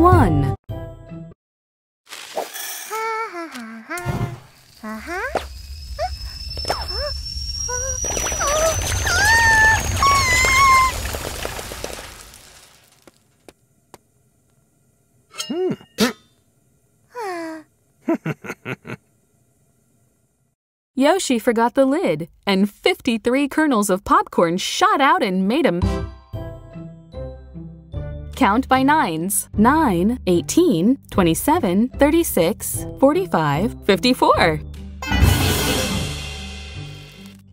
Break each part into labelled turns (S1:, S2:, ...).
S1: 1 Yoshi forgot the lid, and 53 kernels of popcorn shot out and made him. Count by nines. 9, 18, 27, 36, 45, 54.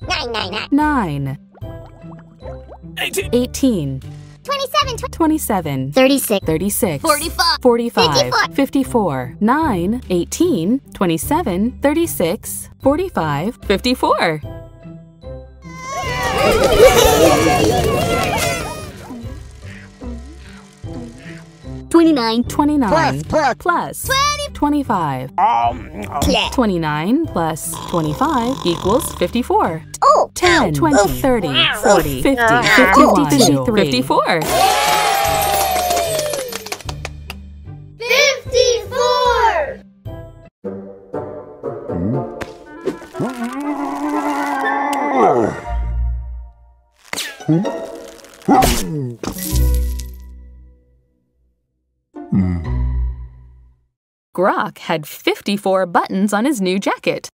S2: Nine, nine, nine.
S1: 9,
S3: 18.
S1: 18,
S2: 27,
S1: 27,
S2: 36,
S1: 36,
S2: 45,
S1: 45,
S2: 54.
S1: 54, 9, 18, 27, 36, 45, 54.
S2: Twenty-nine.
S1: 29
S3: Plus,
S1: plus
S2: Twenty.
S1: 25.
S3: Um, um,
S2: Clap.
S1: 29 plus 25 equals 54.
S2: Oh,
S1: 10, 20, 30, 40, 50,
S2: Ow.
S1: 52, 54.
S2: Fifty-four.
S1: Grok had 54 buttons on his new jacket.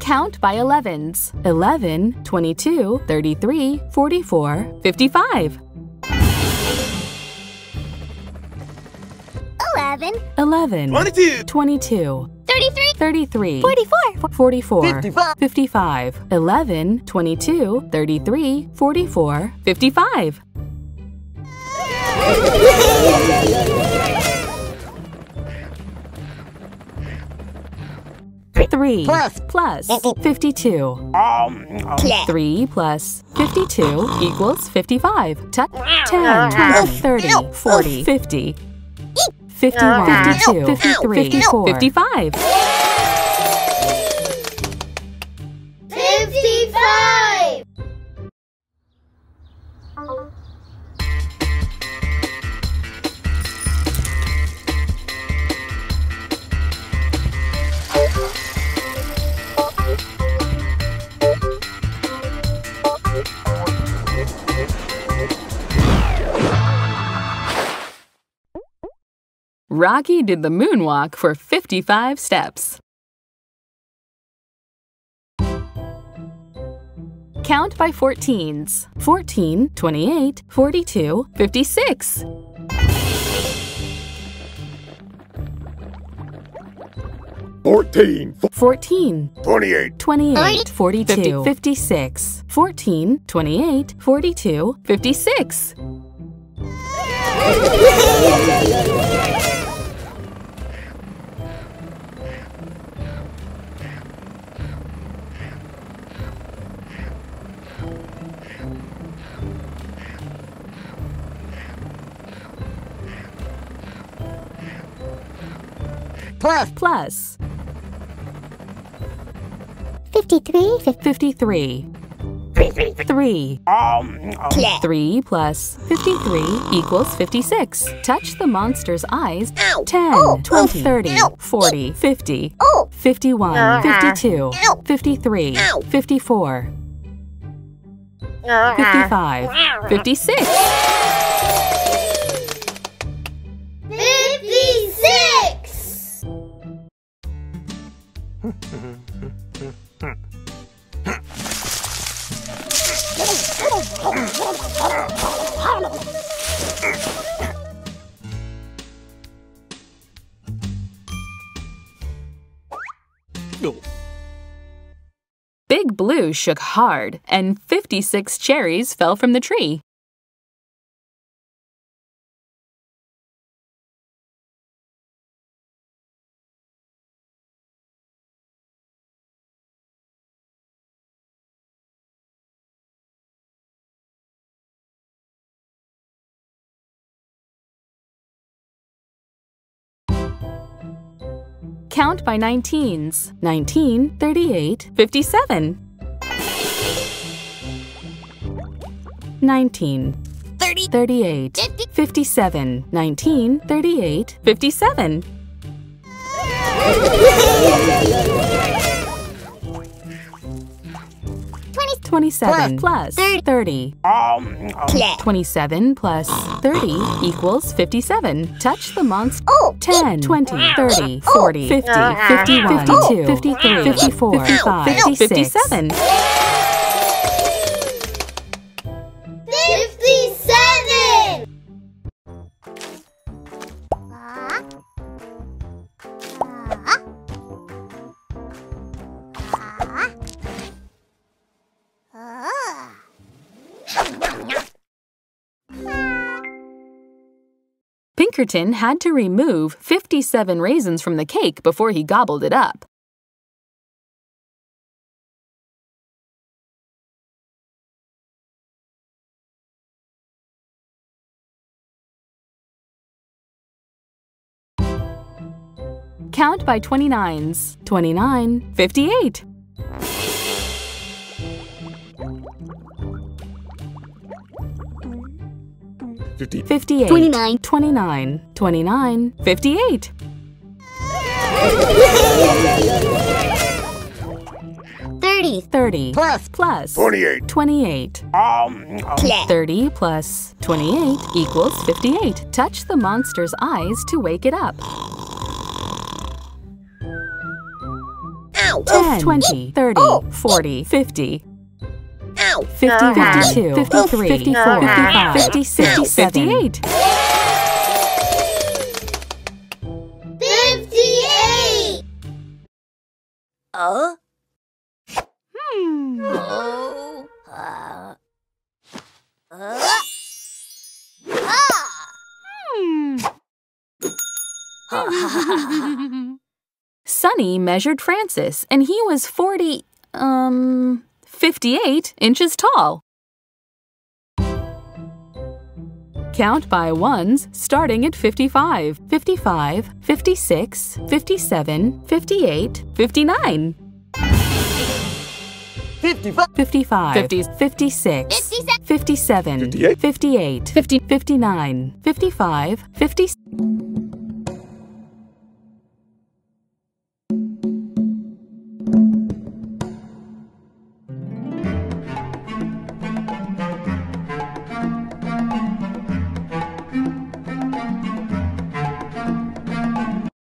S1: Count by 11s 11, 22, 33, 44, 55.
S2: Eleven.
S1: 11,
S3: 22.
S1: 22,
S2: Thirty-three.
S1: 33,
S2: Forty-four.
S1: 44,
S3: 55.
S1: 55, 11, 22, 33, 44, 55. Three
S3: Plus.
S1: plus 52.
S3: Um, um,
S1: 3 plus 52 equals 55. Tu- 10, 20, 30, 40, 50, 51, 52, 53, 54, 55. Rocky did the moonwalk for 55 steps. Count by 14s 14, 28, 42, 56.
S3: Fourteen.
S1: 14,
S3: Twenty-eight.
S1: 28,
S2: 40,
S1: 42, 56. 14, 28, 42, 56.
S3: Plus.
S1: Plus
S2: Fifty-three.
S1: 53. 3.
S3: Um, um,
S1: 3 plus 53 equals 56. Touch the monster's eyes.
S2: Ow.
S1: 10,
S2: Oh.
S1: 20, 30,
S2: Ow.
S1: 40, 50,
S2: Oh.
S1: 51, 52,
S2: Ow.
S1: 53,
S2: Ow.
S1: 54, 55, 56.
S2: Fifty-six.
S3: no.
S1: Big Blue shook hard, and 56 cherries fell from the tree. Count by 19s. 19, 38, 57. 19,
S2: 30.
S1: 38, 57. 19, 38, 57. 27 plus 30.
S3: Um, um,
S1: 27 plus 30 equals 57. Touch the monster.
S2: Oh,
S1: 10, 20, 30, 40, 50, 51, 52, 53, 54, 55, 56, 57.
S2: 57.
S1: Pinkerton had to remove 57 raisins from the cake before he gobbled it up. Count by 29s. 29, 58.
S3: 50.
S1: 58.
S2: 29.
S1: 29. 29. 58.
S2: 30.
S1: 30.
S3: Plus.
S1: Plus.
S3: 48.
S1: 28.
S3: Um, um,
S1: 30 plus 28 equals 58. Touch the monster's eyes to wake it up.
S2: Ow.
S1: 10, 20, 30,
S2: Oh.
S1: 40, 50, 50, 52, 53, 54, 55, 56, 58.
S2: 58.
S4: Uh?
S1: Hmm.
S4: Oh. Uh. Uh.
S1: Hmm. Sonny measured Francis, and he was 40, um, 58 inches tall. Count by ones starting at 55, 55, 56, 57, 58, 59,
S3: 55.
S1: 55, 50, 56, 57,
S3: 58.
S1: 58, 50, 59, 55, 50,